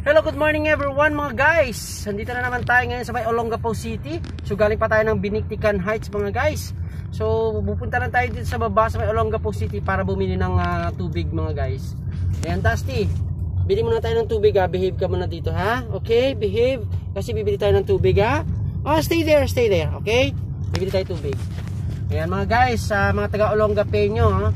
Hello, good morning everyone mga guys. Nandito na naman tayo ngayon sa may Olongapo City. So galing pa tayo ng Biniktikan Heights mga guys. So pupunta na tayo dito sa baba sa may Olongapo City para bumili ng ah, tubig mga guys. Ayan Dusty, bili muna tayo ng tubig ha. Behave ka muna dito ha. Okay, behave. Kasi bibili tayo ng tubig ha. Oh, stay there, stay there. Okay? Bibili tayo tubig. Ayan mga guys, sa mga taga Olongapeño ha.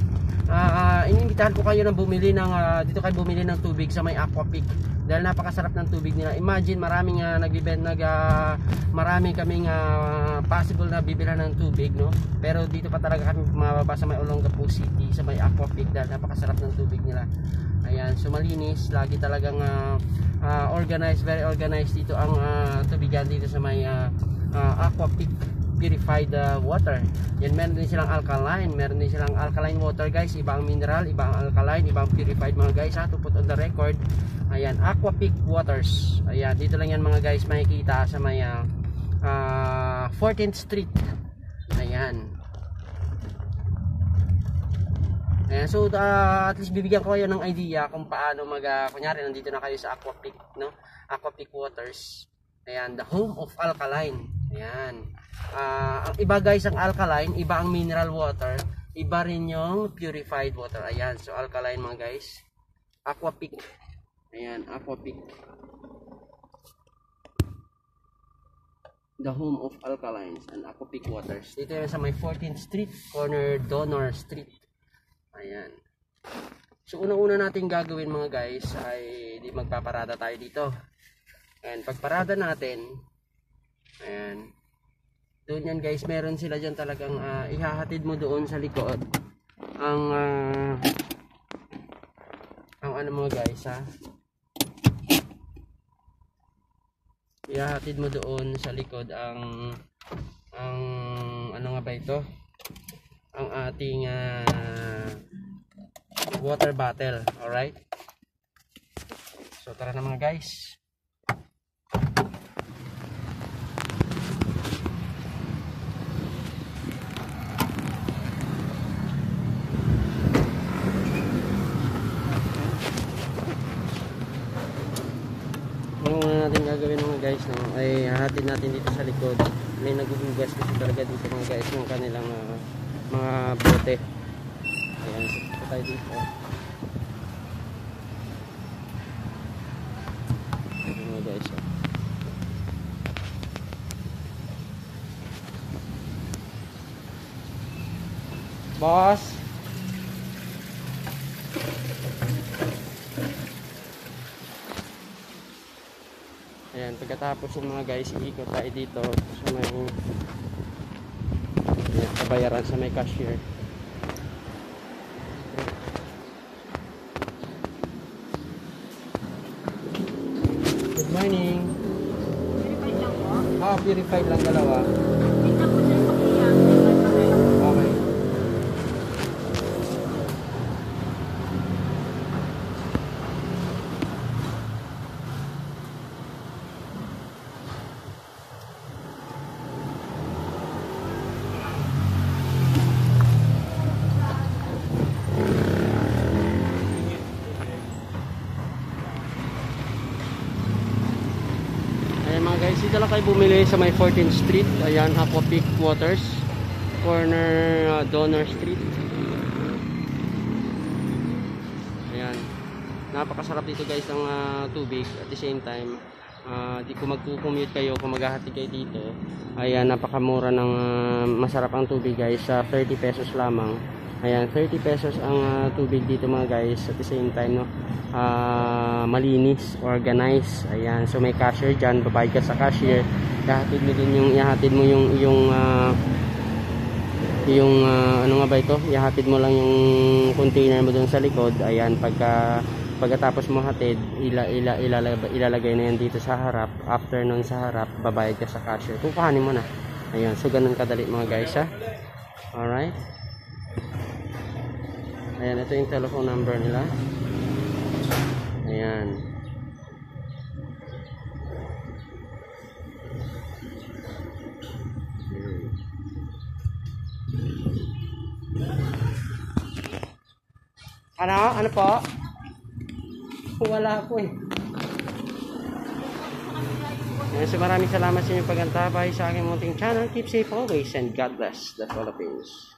Ah, ah, inimbitahan ko kayo na bumili ng ah, dito kayo bumili ng tubig sa may Aquapic dahil napakasarap ng tubig nila. Imagine maraming uh, nagbibenta nag ah, marami kaming ah, possible na bibilhan ng tubig no. Pero dito pa talaga kami mababa sa may Olongapo City sa may Aquapic dahil napakasarap ng tubig nila. Ayan, so malinis, lagi talagang ah, ah, organized, very organized dito ang ah, tubigan dito sa may ah, ah, Aquapic purified uh, water. Yan meron din silang alkaline, meron din silang alkaline water guys, iba ang mineral, iba ang alkaline, iba ang purified mga guys ha, to put on the record. Ayan, Aquapic Waters. Ayan, dito lang yan mga guys makikita sa may uh, uh, 14th Street. Ayan. Ayan, so uh, at least bibigyan ko kayo ng idea kung paano mag, uh, kunyari nandito na kayo sa Aquapic, no? Aquapic Waters. Ayan, the home of alkaline. Ah, ang iba guys ang alkaline, iba ang mineral water, iba rin yung purified water. Ayan, so alkaline mga guys. Aquapic. Ayan, Aquapic. The home of alkalines and Aquapic waters. Dito yan sa may 14th Street, corner Donor Street. Ayan. So una-una natin gagawin mga guys ay di magpaparada tayo dito. Ayan, pagparada natin, ayan, doon yan guys, meron sila dyan talagang ah, ihahatid mo doon sa likod. Ang ah, ang ano mo guys ha? Ihahatid mo doon sa likod ang ang ano nga ba ito? Ang ating ah, water bottle. Alright? So tara na mga guys Ang una natin gagawin mga guys no, ay hahatid natin dito sa likod. May naguhugas kasi talaga dito mga guys ng kanilang ah, mga bote. Ayan, so tayo dito. Ayan mga guys. Oh. Boss! Ayan, pagkatapos yung mga guys, iikot tayo dito sa may ayan, kabayaran sa may cashier. Good morning. Purified lang po. Ah, purified lang dalawa. Guys, dito lang kayo bumili sa may 14th Street. Ayan, Aquapic Waters. Corner uh, Donor Street. Ayan. Napakasarap dito guys ng uh, tubig. At the same time, uh, di kung magkukommute kayo, kung maghahatid kayo dito, ayan, napakamura ng uh, masarap ang tubig guys. Sa 30 pesos lamang. Ayan, 30 pesos ang uh, tubig dito mga guys. At the same time, no, ah, malinis, organized. Ayan, so may cashier dyan, babayad ka sa cashier. Ihatid mo din yung, ihatid mo yung, yung, ah, yung, ah, ano nga ba ito? Ihatid mo lang yung container mo dun sa likod. Ayan, pagka, pagkatapos mo hatid, ila, ila, ilalagay, ilalagay na yan dito sa harap. After nun sa harap, babayad ka sa cashier. Kukuhanin mo na. Ayan, so ganun kadali mga guys ha. Alright. Ayan, ito yung telephone number nila. Ayan. Ano? Ano po? Wala po eh. Ayan, so maraming salamat sa inyong pagantabay sa aking munting channel. Keep safe always and God bless the Philippines.